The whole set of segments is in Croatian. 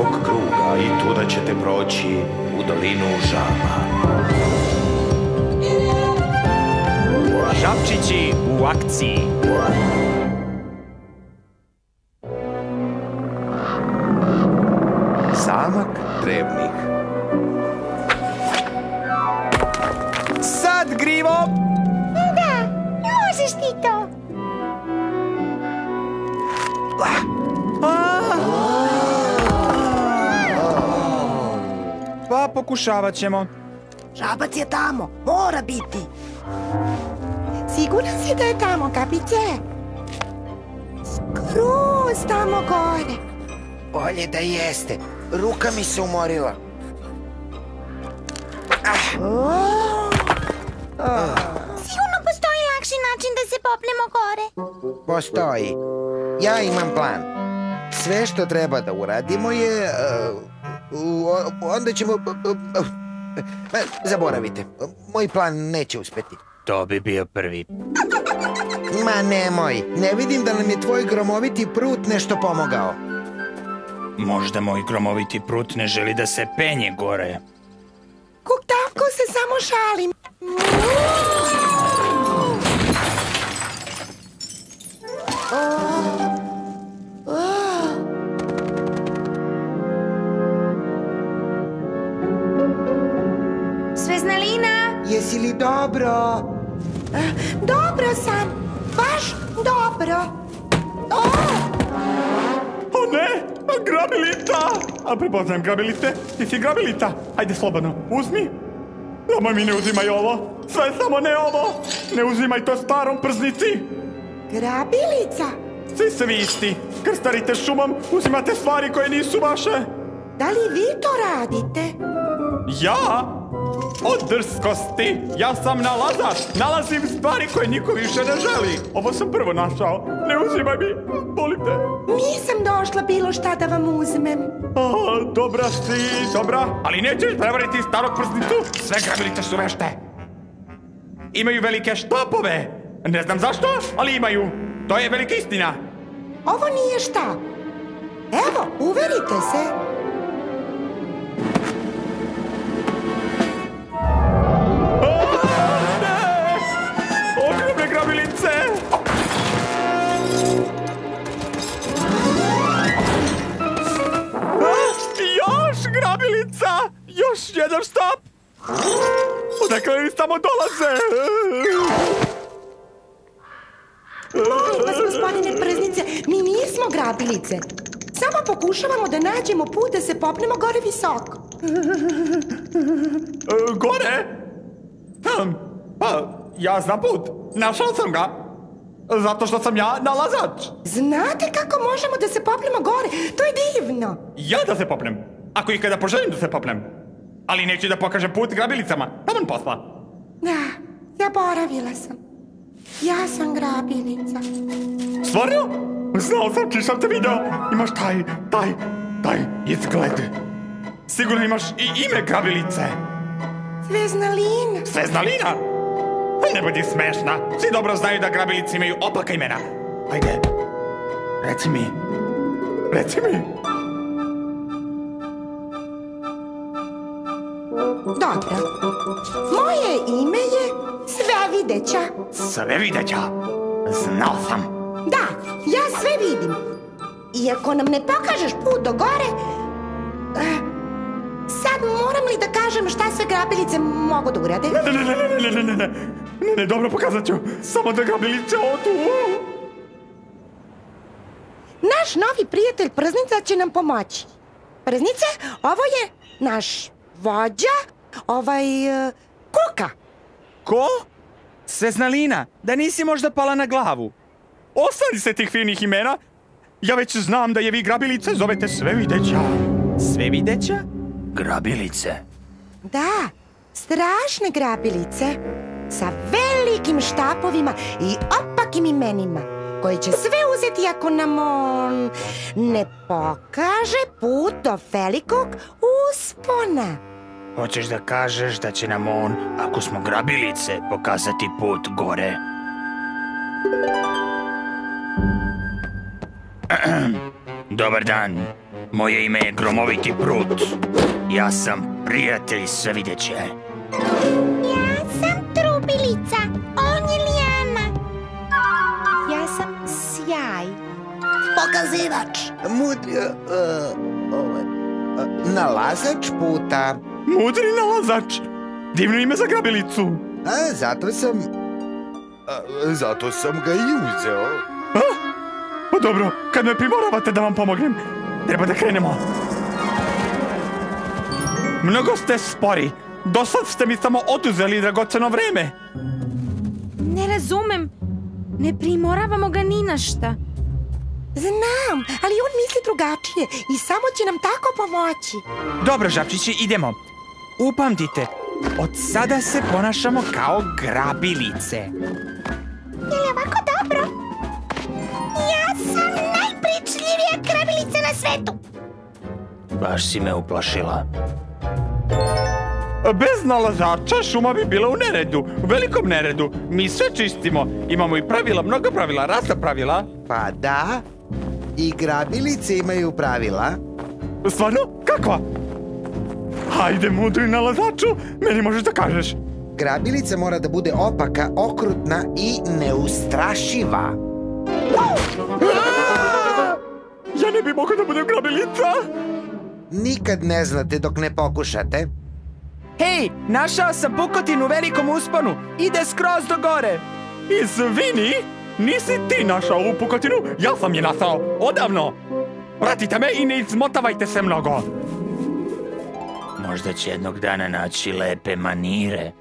do vilinskog kruga i tuda ćete proći u dolinu žaba. Žabčići u akciji. Pokušavat ćemo. Žabac je tamo, mora biti. Siguran si da je tamo, kapice? Skroz tamo gore. Bolje da jeste. Ruka mi se umorila. Sigurno postoji lakši način da se popnemo gore. Postoji. Ja imam plan. Sve što treba da uradimo je... uh, onda ćemo... uh, uh, uh, e, Zaboravite. Moj plan neće uspeti. To bi bio prvi. Ma nemoj. Ne vidim da nam je tvoj gromoviti prut nešto pomogao. Možda moj gromoviti prut ne želi da se penje gore. Kuk tako se samo šalim. Sveznalina, Jesi li dobro? Dobro sam, baš dobro. O, O ne, grabilita! A prepoznajem grabilite, ti si grabilita. Ajde slobodno, uzmi. Samo mi ne uzimaj ovo, sve samo ne ovo. Ne uzimaj to starom prznici. grabilica. Svi ste vi isti. Krstarite šumom, uzimate stvari koje nisu vaše. Da li vi to radite? Ja? Od drskosti. Ja sam nalazač. Nalazim stvari koje niko više ne želi. Ovo sam prvo našao. Ne uzimaj mi. Molim te. Nisam došla bilo šta da vam uzmem. A, dobra si, dobra. Ali nećeš prevariti starog prsnicu. Sve grabilite su vešte. Imaju velike štapove. Ne znam zašto, ali imaju. To je velika istina. Ovo nije šta. Evo, uverite se. Grabilica! Još jedan štap! Odakle li tamo dolaze? Molim vas, gospodine Prznice, mi nismo grabilice. Samo pokušavamo da nađemo put da se popnemo gore visoko. E, Gore? Hm, Pa, ja znam put. Našao sam ga. Zato što sam ja nalazač. Znate kako možemo da se popnemo gore? To je divno. Ja da se popnem. Ako ikada poželim da se popnem. Ali neću da pokažem put grabilicama. Taman posla. Da, zaboravila sam. Ja sam grabilica. Stvarno? Znao sam ti sam te video. Imaš taj, taj, taj izgled. Sigurno imaš i ime grabilice. Sveznalina. Sveznalina? Aj, ne budi smešna. Svi dobro znaju da grabilice imaju opaka imena. Ajde. Reci mi. Reci mi. Dobro. Moje ime je Svevideća. Sve videća. Znao sam. Da, ja sve vidim. Iako nam ne pokažeš put do gore, eh, sad moram li da kažem šta sve grabilice mogu da urade? Ne, ne, ne, ne, ne, ne. Ne, ne, dobro pokazat ću. Samo da grabilice odu. Naš novi prijatelj Prznica će nam pomoći. Prznice, ovo je naš vođa, ovaj, eh, Kuka. Ko? Sveznalina, da nisi možda pala na glavu. Ostani se tih finih imena. Ja već znam da je vi grabilice zovete sve videća. Sve videća? Grabilice. Da, strašne grabilice sa velikim štapovima i opakim imenima koji će sve uzeti ako nam on ne pokaže put do velikog uspona. Hoćeš da kažeš da će nam on, ako smo grabilice, pokazati put gore? Dobar dan. Moje ime je Gromoviti Brut. Ja sam prijatelj svevideće. Ja sam Trubilica, on je Lijana. Ja sam Sjaj. Pokazivač. Mudri... Uh, uh, ovaj, uh, nalazač puta. Mudri nalazač. Divno ime za grabilicu. A, zato sam... A, zato sam ga i uzeo. A? Pa dobro, kad me primoravate da vam pomognem, treba da krenemo. Mnogo ste spori. Do sad ste mi samo oduzeli dragoceno vreme. Ne razumem. Ne primoravamo ga ni na šta. Znam, ali on misli drugačije i samo će nam tako pomoći. Dobro, žabčići, idemo. Upamtite, od sada se ponašamo kao grabilice. Je li ovako dobro? Ja sam najpričljivija krabilica na svetu. Baš si me uplašila. Bez nalazača šuma bi bila u neredu, u velikom neredu. Mi sve čistimo, imamo i pravila, mnogo pravila, rasta pravila. Pa da, i grabilice imaju pravila. Stvarno? Kakva? Hajde, mudri nalazaču, meni možeš da kažeš. Grabilica mora da bude opaka, okrutna i neustrašiva. Ja ne bi mogao da budem grabilica. Nikad ne znate dok ne pokušate. Hej, našao sam pukotinu u velikom usponu. Ide skroz do gore. Izvini, nisi ti našao ovu pukotinu, ja sam je našao, odavno. Pratite me i ne izmotavajte se mnogo. Možda će jednog dana naći lepe manire.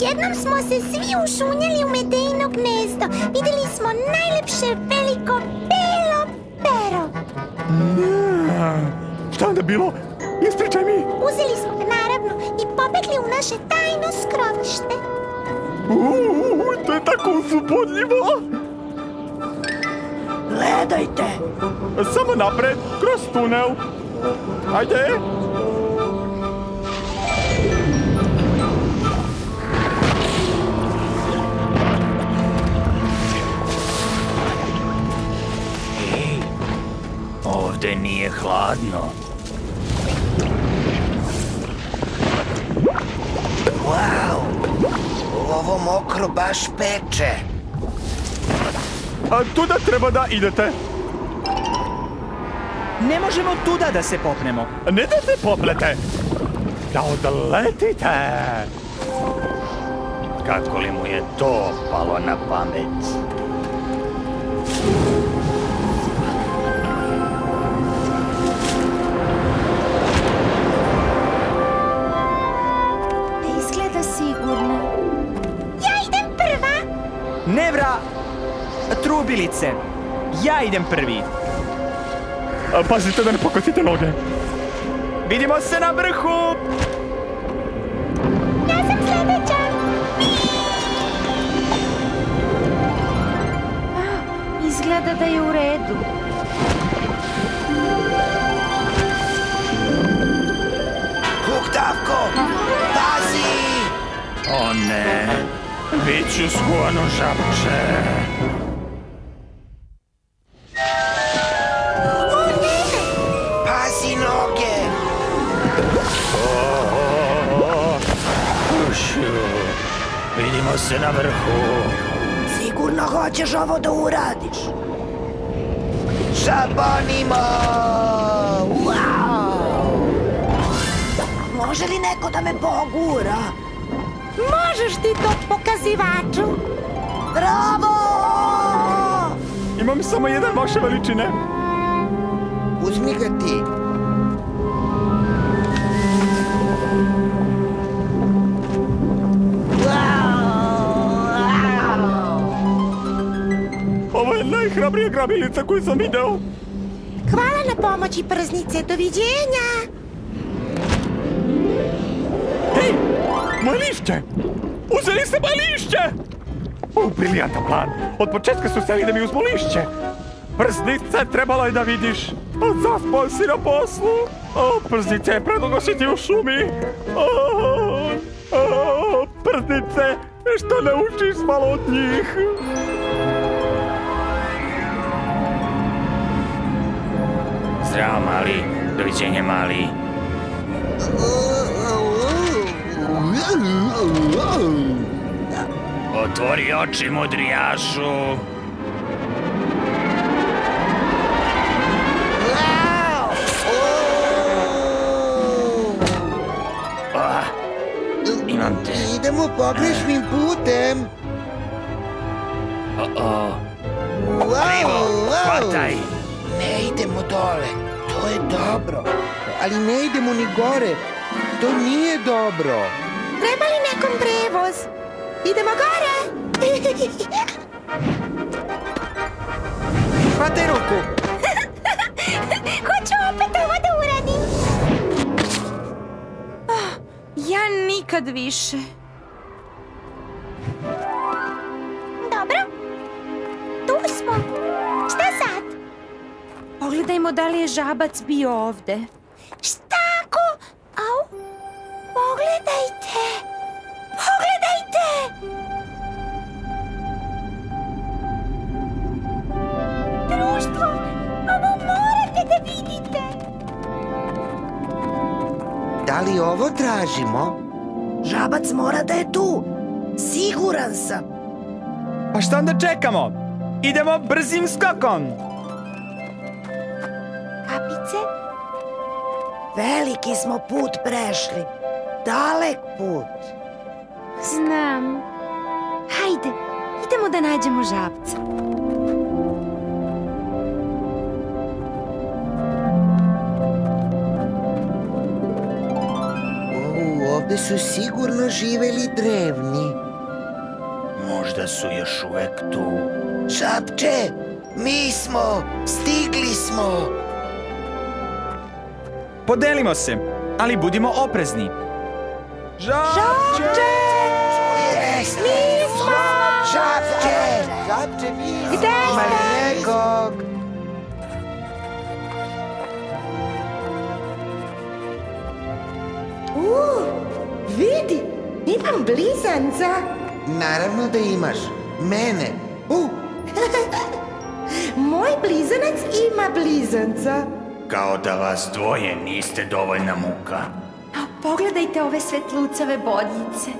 Jednom smo se svi ušunjali u medejno gnezdo. Vidjeli smo najlepše veliko belo pero. Šta onda bilo? Ispričaj mi. Uzeli smo ga naravno i popekli u naše tajno skrovište. Uuu, to je tako uzbudljivo. Gledajte! Samo napred, kroz tunel. Ajde. Ovdje nije hladno. Wow, ovo mokro baš peče. A tuda treba da idete. Ne možemo tuda da se popnemo. Ne da se poplete. Da odletite. Kako li mu je to palo na pamet? Trubilice. Ja idem prvi. Pazite da ne pokosite noge. Vidimo se na vrhu. Ja sam sljedeća. Izgleda da je u redu. Huktavko, pazi! O ne, bit ću skuvano žabče. Vidimo se na vrhu. Sigurno hoćeš ovo da uradiš. Šabanimo! Wow! Može li neko da me pogura? Možeš ti to pokazivaču. Bravo! Imam samo jedan vaše veličine. Uzmi ga ti. Je najhrabrija grabilica koju sam video. Hvala na pomoći prznice, doviđenja. Hej, moje lišće! Uzeli ste moje lišće! U, briljantan plan. Od početka su htjeli da mi uzmu lišće. Prznice, trebalo je da vidiš. Zaspao si na poslu. O, prznice, je predugo si ti u šumi. O, o, prznice, što ne učiš malo od njih? Zdravo, mali. Doviđenja, mali. Otvori oči, mudrijašu. Ah, imam te. Idemo pogrešnim putem. O-o. Wow. Hvataj. Ne idemo dole. To je dobro. Ali ne idemo ni gore. To nije dobro. Treba li nekom prevoz? Idemo gore. Hvataj ruku. Hoću opet ovo da uradim. Ja nikad više. Pogledajmo da li je žabac bio ovde. Šta ako... Au. Pogledajte. Pogledajte. Društvo, ovo morate da vidite. Da li ovo tražimo? Žabac mora da je tu. Siguran sam. Pa šta onda čekamo? Idemo brzim skokom. Veliki smo put prešli. Dalek put. Znam. Hajde, idemo da nađemo žabca. O, ovde su sigurno živeli drevni. Možda su još uvek tu. Šapče, mi smo, stigli smo. Podelimo se, ali budimo oprezni. Žabče! Mi smo! Šapče! Šapče, vi ste? nekog? U, vidi, imam blizanca. Naravno da imaš. Mene. U, Moj blizanac ima blizanca. Kao da vas dvoje niste dovoljna muka. A pogledajte ove svetlucave bodljice.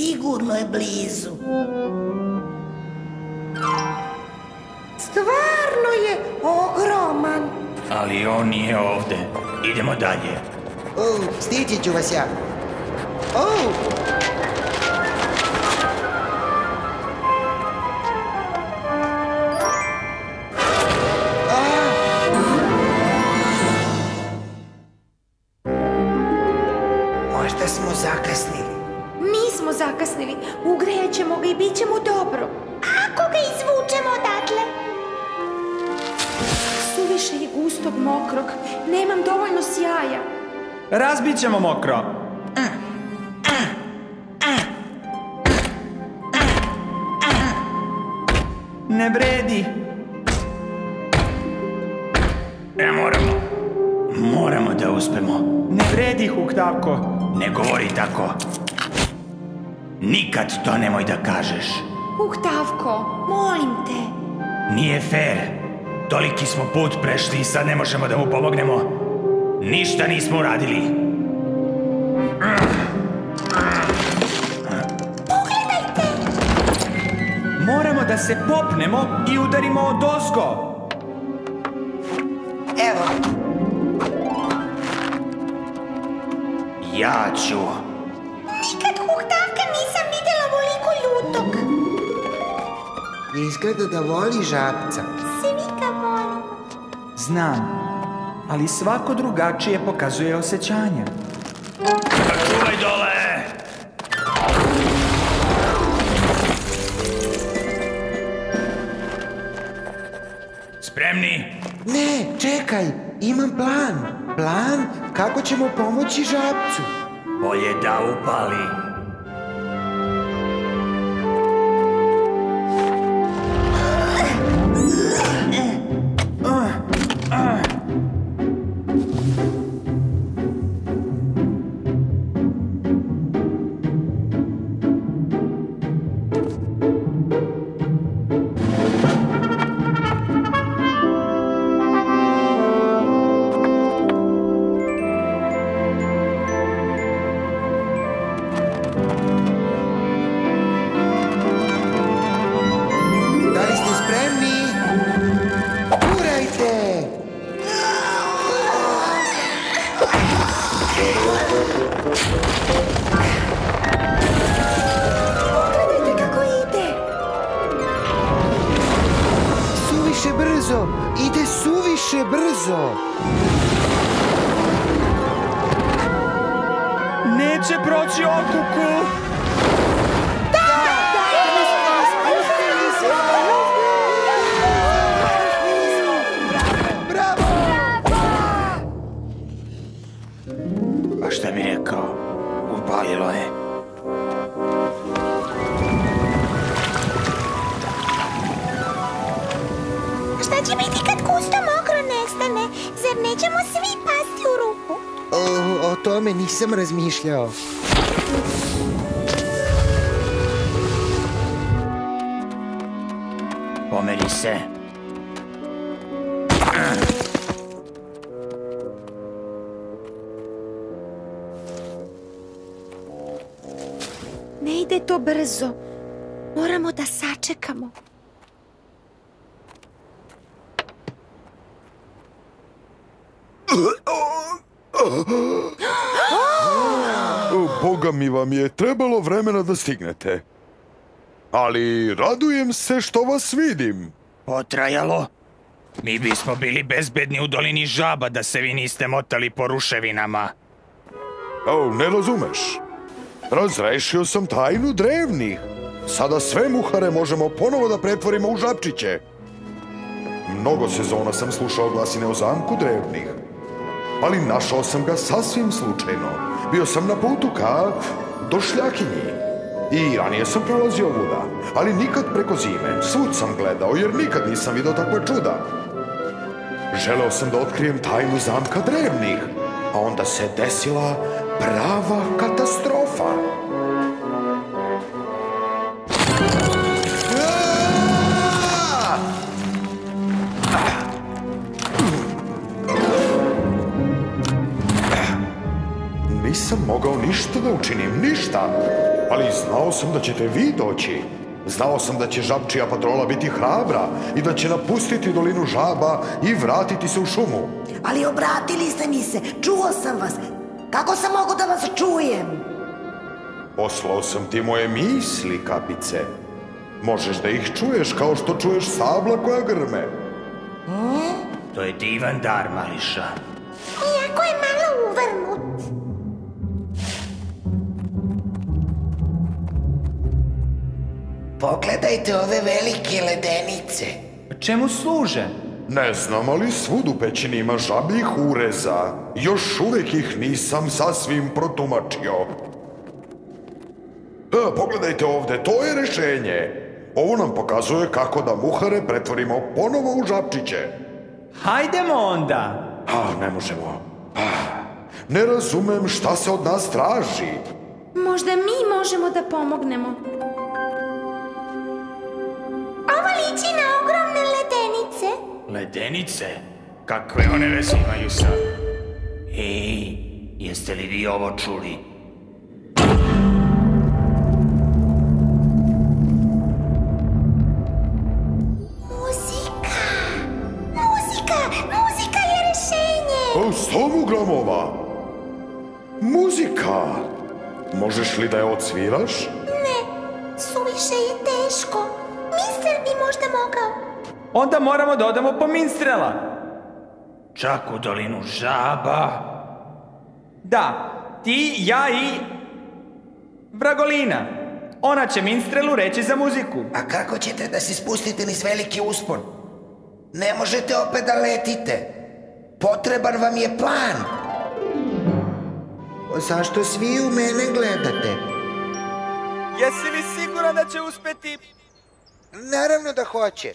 Sigurno je blizu. Stvarno je ogroman. Ali on nije ovde. Idemo dalje. O, stići ću vas ja. O, mokrog. Nemam dovoljno sjaja. Razbit ćemo mokro. Ne vredi. Ne moramo. Moramo da uspemo. Ne vredi, Huktavko. Ne govori tako. Nikad to nemoj da kažeš. Huktavko, molim te. Nije fair. Toliki smo put prešli i sad ne možemo da mu pomognemo. Ništa nismo uradili. Moramo da se popnemo i udarimo od ozgo. Evo, Ja ću. Nikad huktavka nisam vidjela voliko ljutog. Izgleda da voli žabca. Znam, ali svako drugačije pokazuje osjećanja. Čuvaj dole! Spremni? Ne, čekaj, imam plan. Plan kako ćemo pomoći žabcu. Bolje da upali. Brzo! Ide suviše brzo! Neće proći okuku! Tome nisam razmišljao. Pomeri se. Ne ide to brzo. Moramo da sačekamo. Boga mi vam je trebalo vremena da stignete. Ali radujem se što vas vidim. Potrajalo? Mi bismo bili bezbedni u dolini žaba da se vi niste motali po ruševinama. O, ne razumeš. Razrešio sam tajnu drevnih. Sada sve muhare možemo ponovo da pretvorimo u žabčiće. Mnogo sezona sam slušao glasine o zamku drevnih. Ali našao sam ga sasvim slučajno. Bio sam na putu ka došljakinji. I ranije sam prolazio ovuda, ali nikad preko zime. Svud sam gledao, jer nikad nisam vidio takve čuda. Želeo sam da otkrijem tajnu zamka drevnih, a onda se desila prava katastrofa. Nisam mogao ništa da učinim, ništa. Ali znao sam da ćete vi doći. Znao sam da će žabčija patrola biti hrabra i da će napustiti dolinu žaba i vratiti se u šumu. Ali obratili ste mi se, čuo sam vas. Kako sam mogu da vas čujem? Poslao sam ti moje misli, kapice. Možeš da ih čuješ kao što čuješ sabla koja grme. To je divan dar, Mariša. Iako je malo uvrnut. Pogledajte ove velike ledenice. Čemu služe? Ne znam, ali svud u pećini ima žabljih ureza. Još uvijek ih nisam sasvim protumačio. E, pogledajte ovde, to je rešenje. Ovo nam pokazuje kako da muhare pretvorimo ponovo u žabčiće. Hajdemo onda! A, ne možemo. A, ne razumem šta se od nas traži. Možda mi možemo da pomognemo. Ovo liči na ogromne ledenice. Ledenice? Kakve one veze imaju sa... Ej, jeste li vi ovo čuli? Muzika! Muzika! Muzika je rešenje! Mu gramova. Muzika. Možeš li da je odsviraš? Ne, suviše je teško. Možda mogao. Onda moramo da odamo po minstrela. Čak u dolinu žaba. Da, ti, ja i... Vragolina. Ona će minstrelu reći za muziku. A kako ćete da se spustite niz veliki uspon? Ne možete opet da letite. Potreban vam je plan. Zašto svi u mene gledate? Jesi li siguran da će uspeti? Naravno da hoće.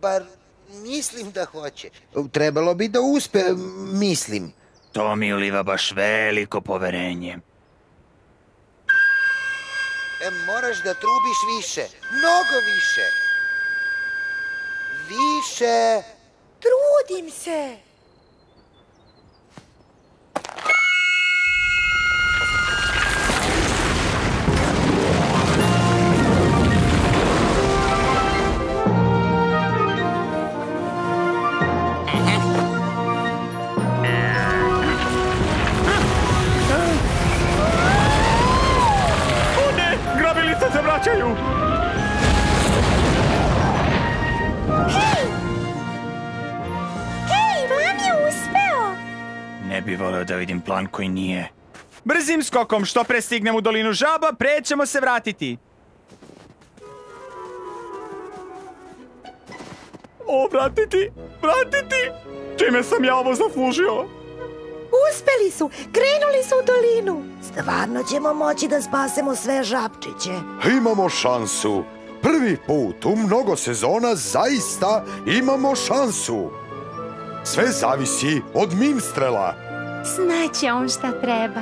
Bar mislim da hoće. Trebalo bi da uspe, mislim. To mi uliva baš veliko poverenje. E, moraš da trubiš više. Mnogo više. Više. Trudim se. Vraćaju. Hej, plan je uspeo! Ne bi voleo da vidim plan koji nije. Brzim skokom, što pre stignem u dolinu žaba, pre ćemo se vratiti. O, vratiti, vratiti. Čime sam ja ovo zaslužio? Uspeli su, krenuli su u dolinu. Stvarno ćemo moći da spasemo sve žabčiće. Imamo šansu. Prvi put u mnogo sezona zaista imamo šansu. Sve zavisi od minstrela. Znaće on šta treba.